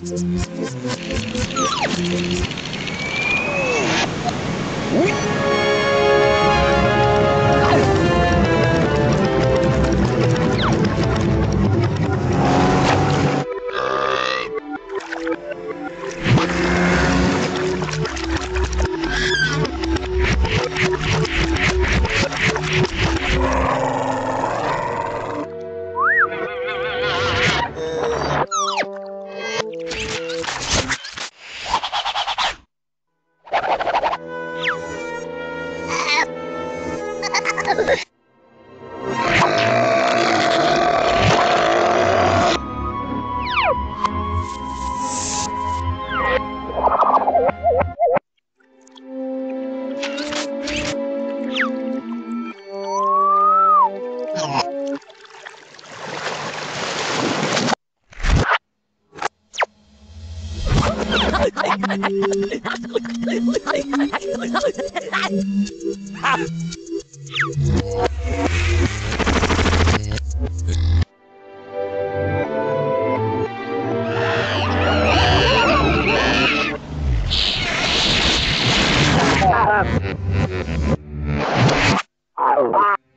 Thank you. Ha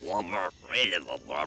One more freedom of our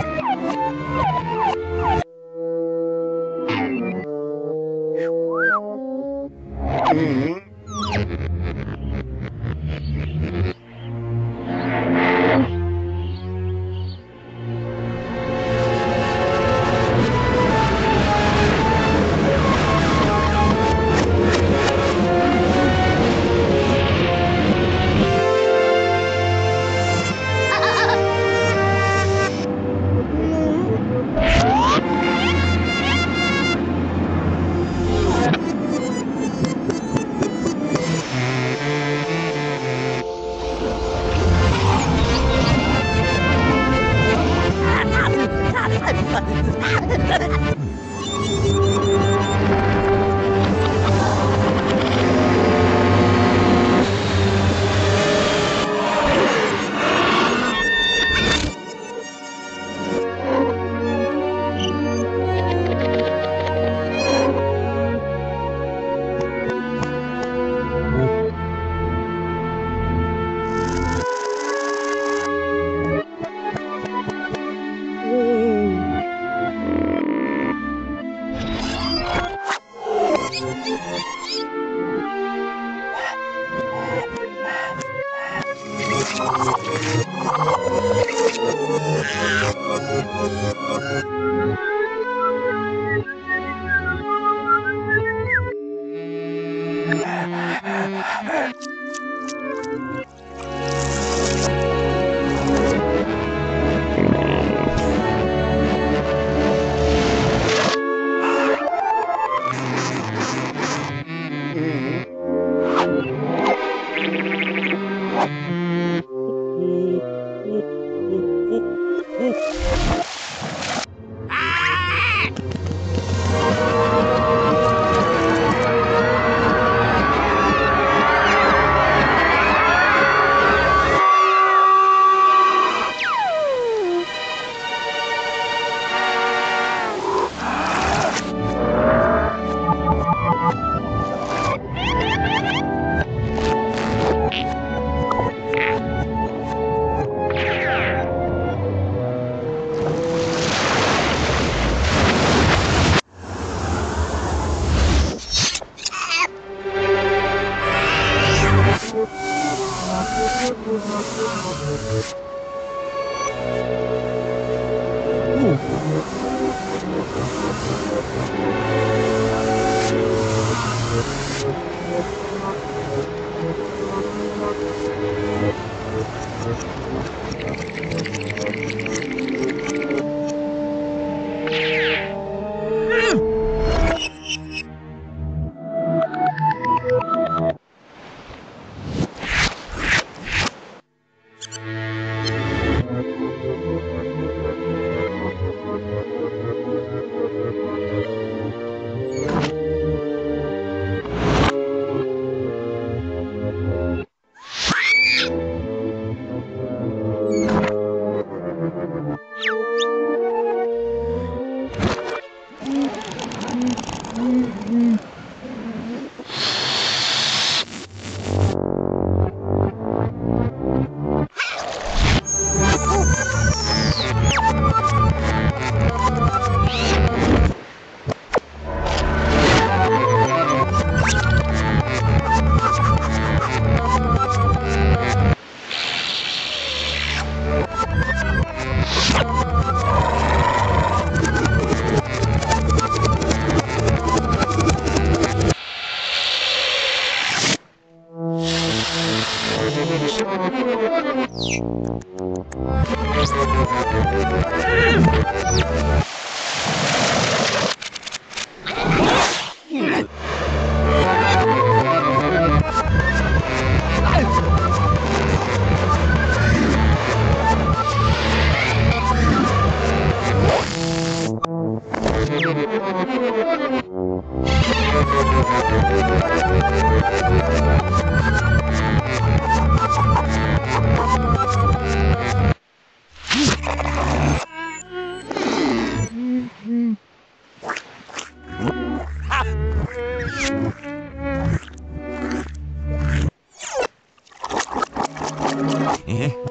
Thank you. Eh?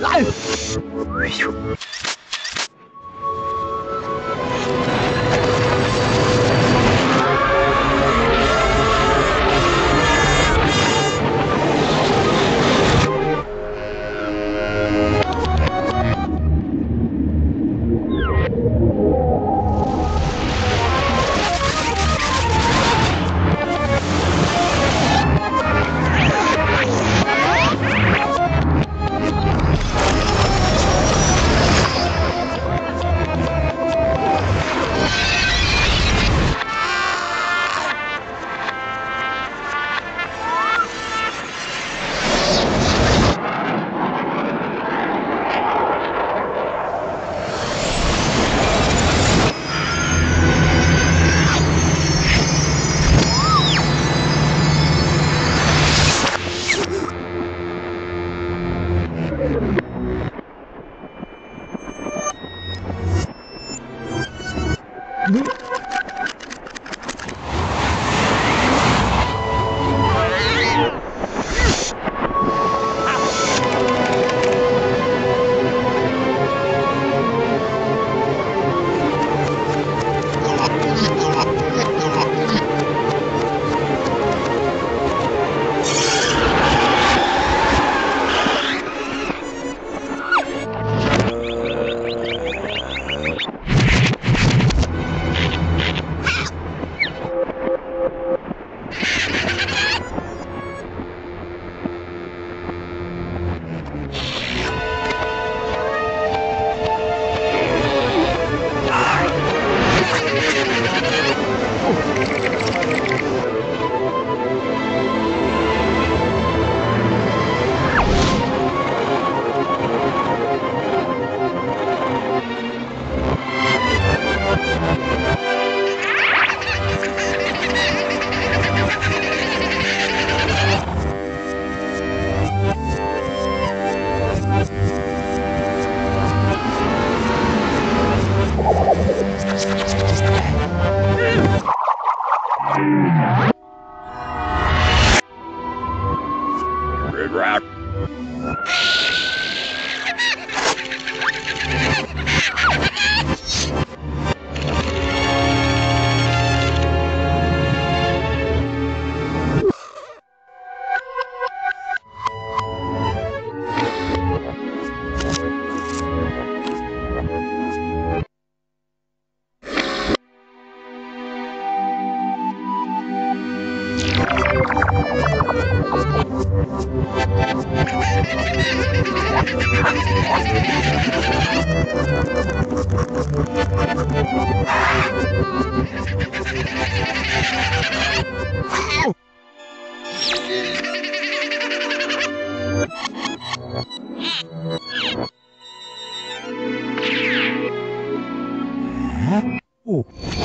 Life! Ha Oh.